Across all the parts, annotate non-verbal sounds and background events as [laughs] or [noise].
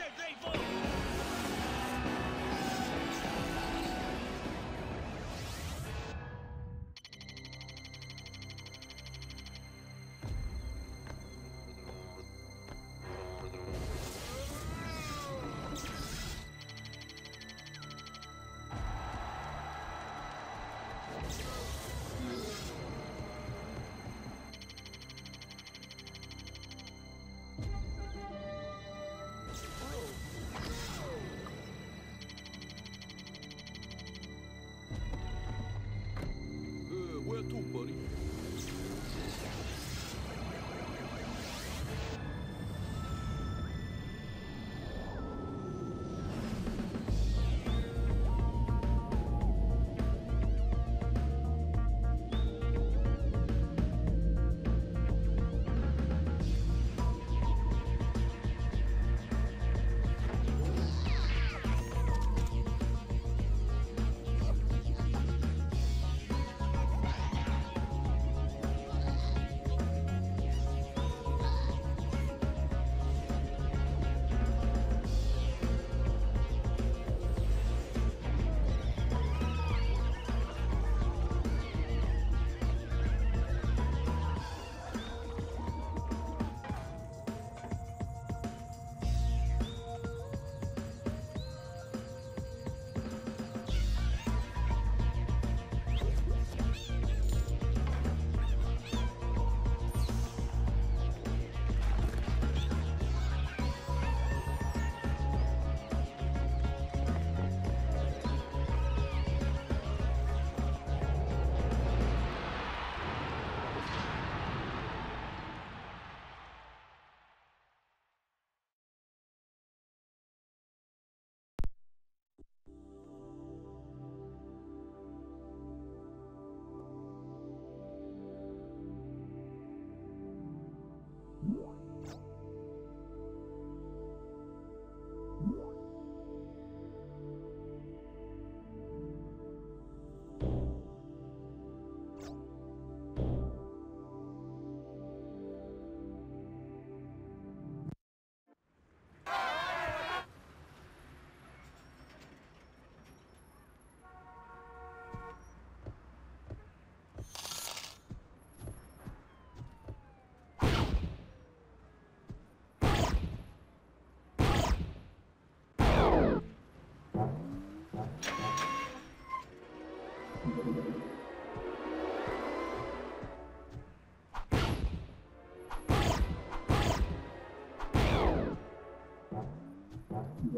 Activez-vous tuboli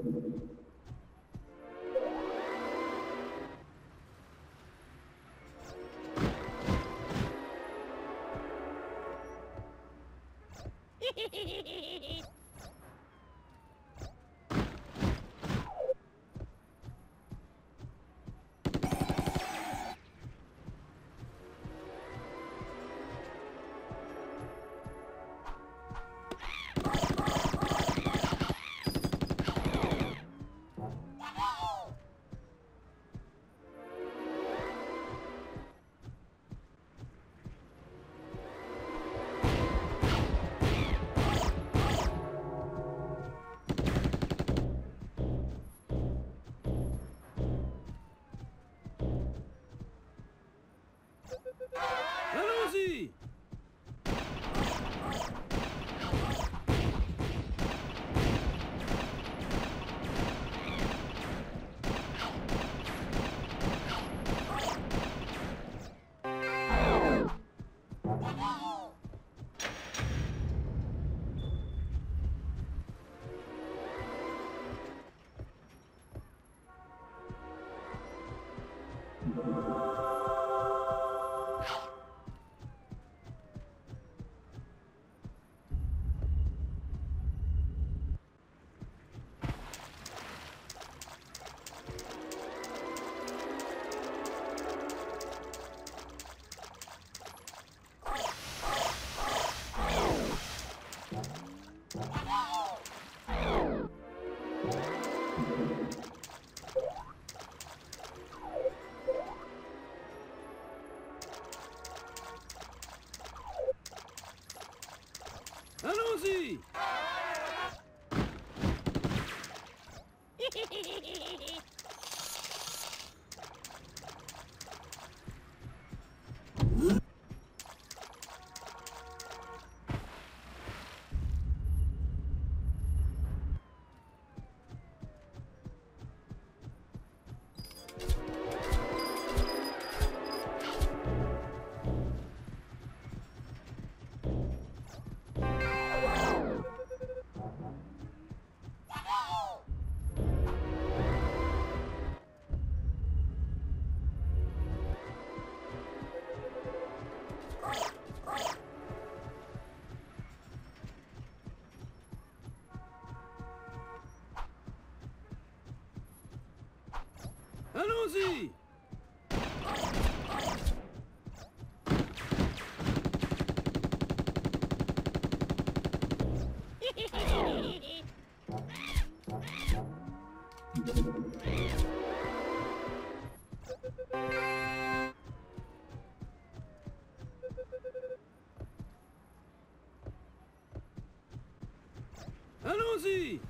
Allons-y [laughs] Rosie! Allons-y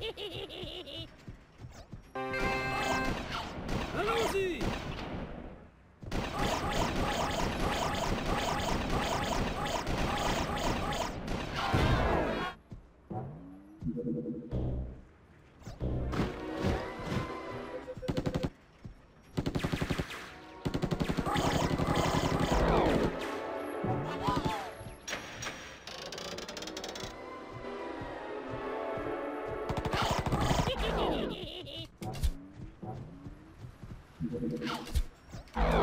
Allons-y [laughs] Allons-y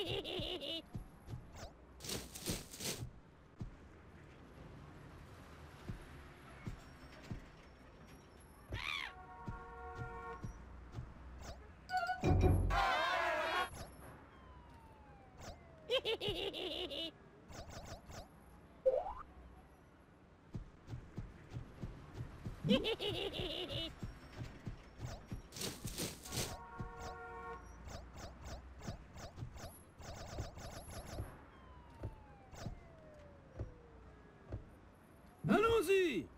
Hehehehe [laughs] Allons-y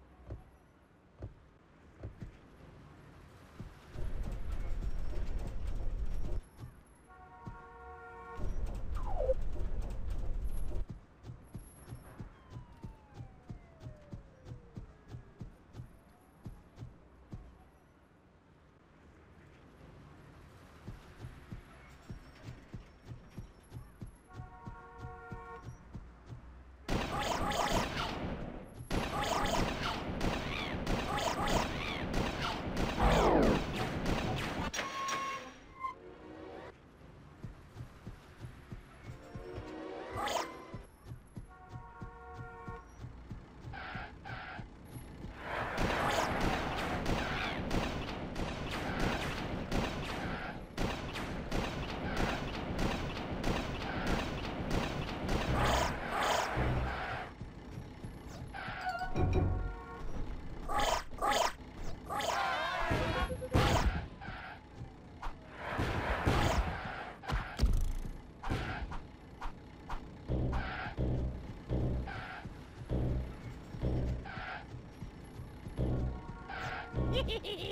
Hehehehe [laughs]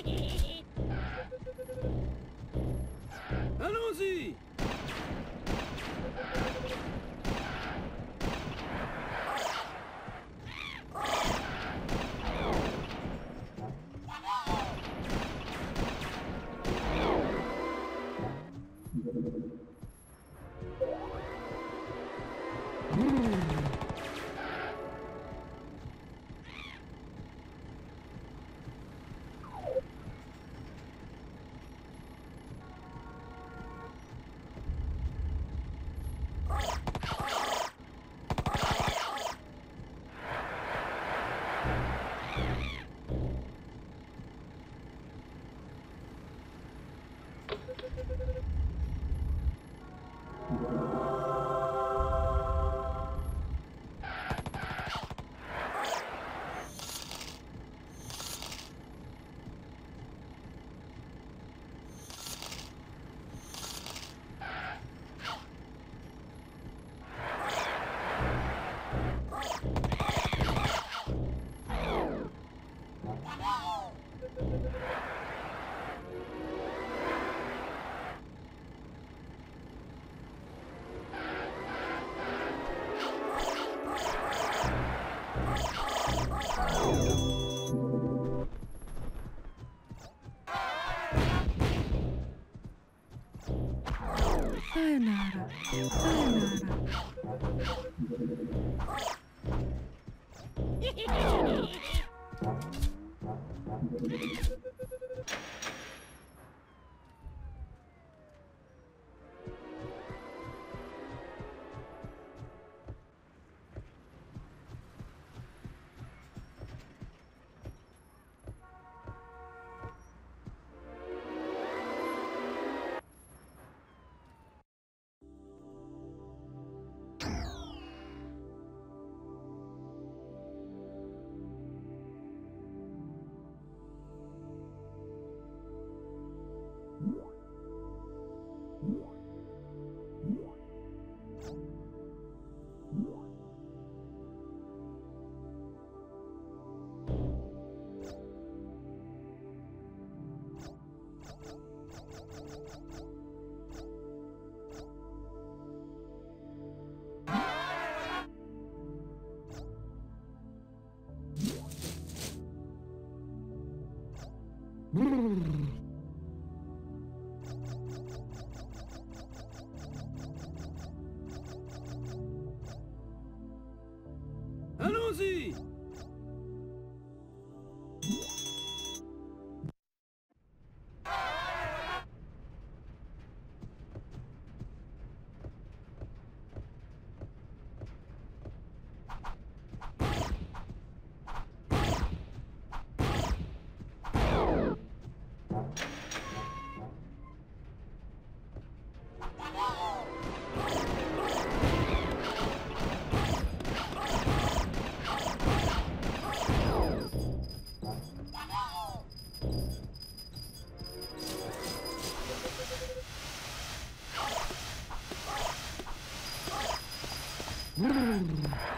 Allons-y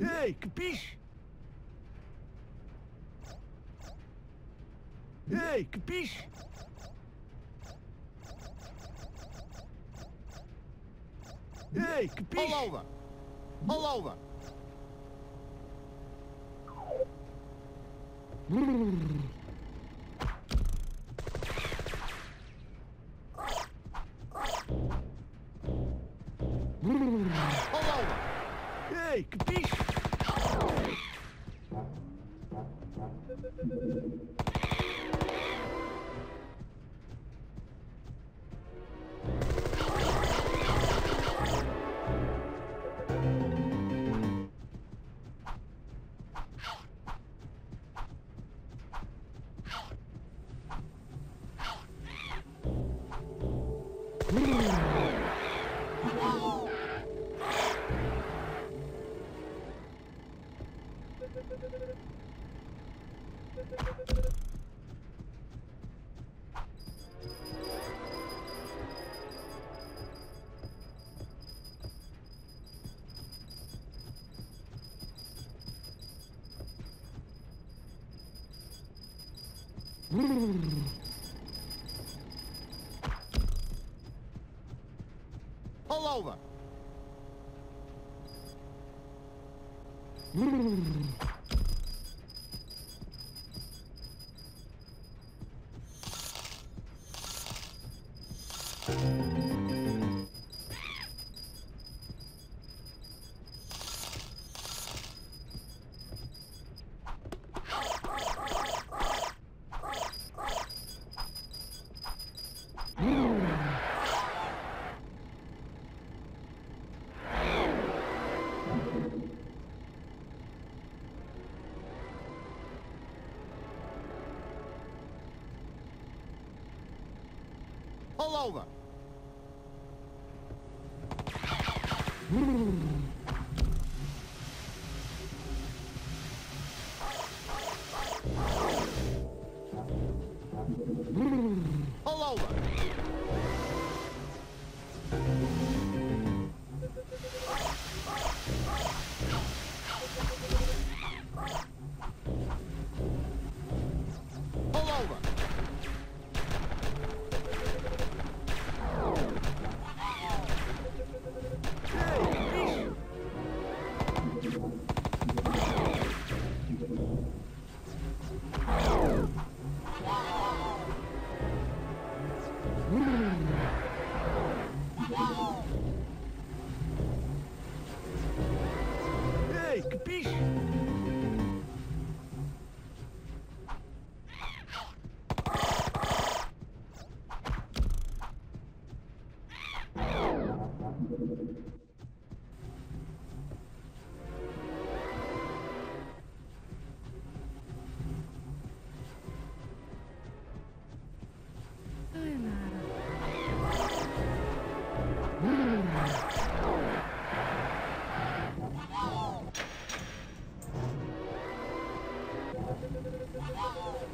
Эй, кпиш! Эй, кпиш! Эй, кпиш! All over! All over! Brrr. Pull over. [laughs] Pull over. Pull over. Oh, my God.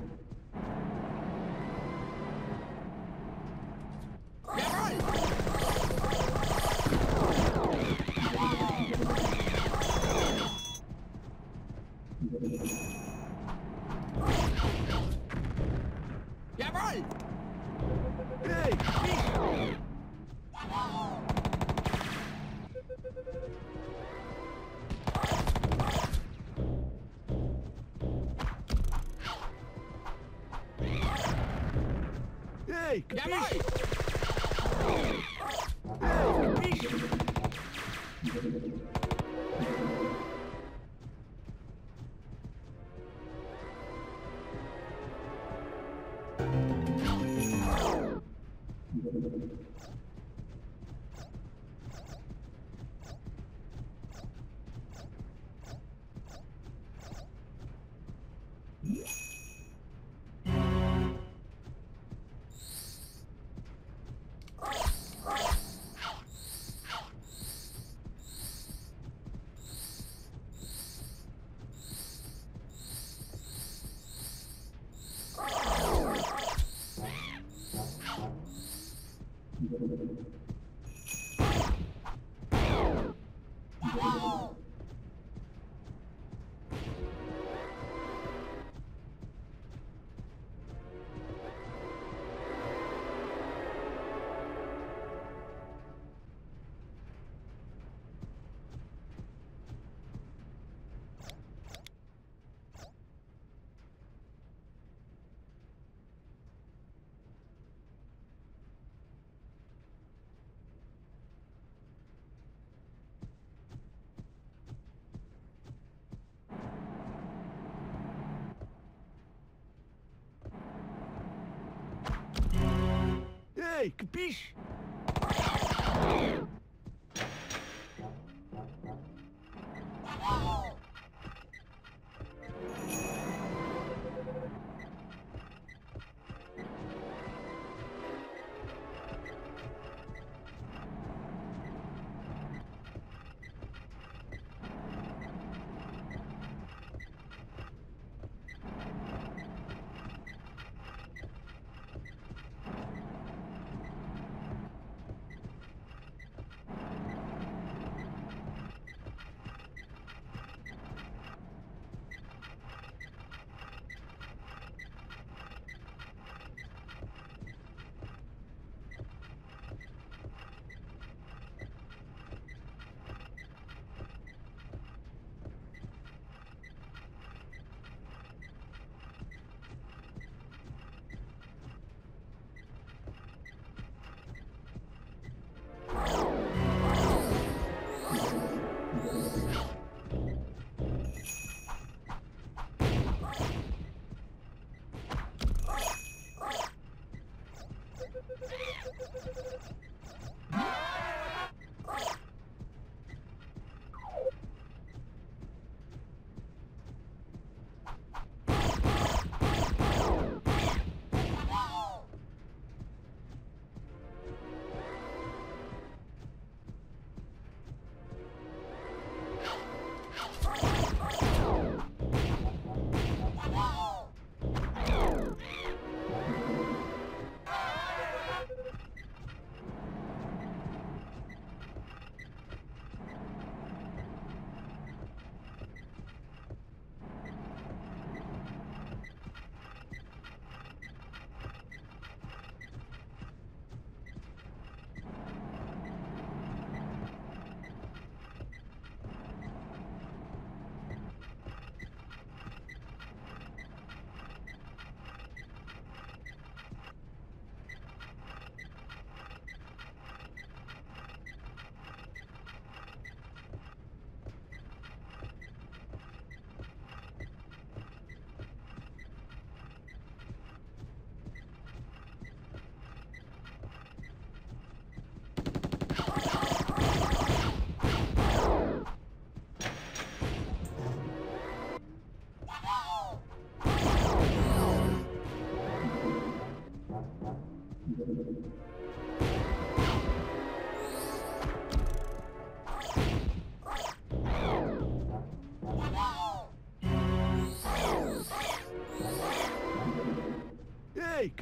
Dawaj! Dawaj! Ei, que piche!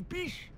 Pish!